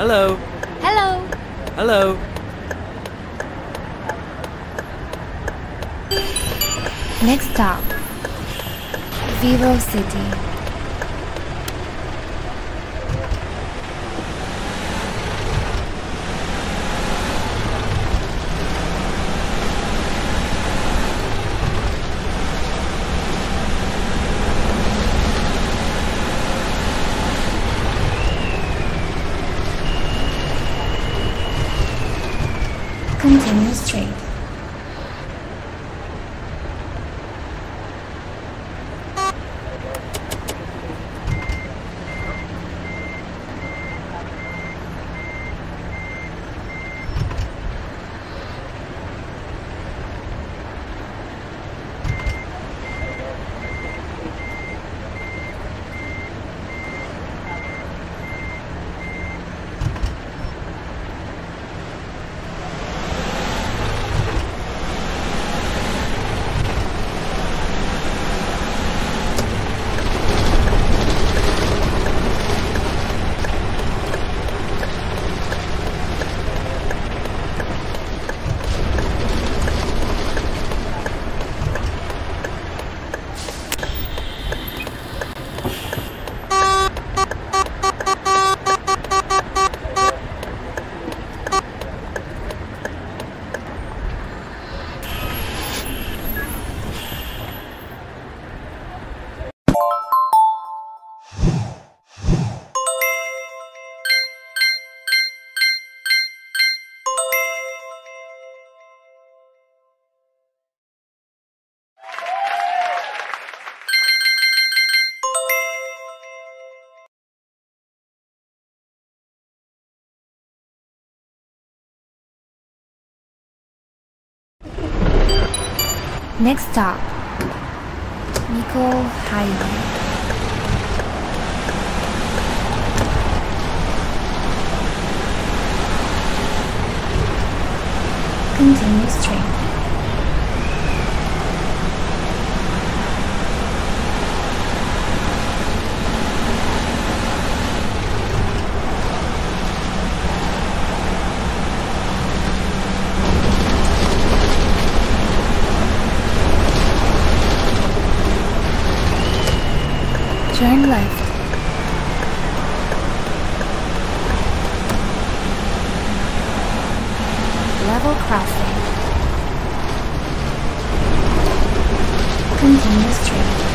Hello. Hello. Hello. Next stop. Vivo City. Continue straight. Next stop. Nicoll Highway. Continue straight. Turn left. Level crossing. Continue straight.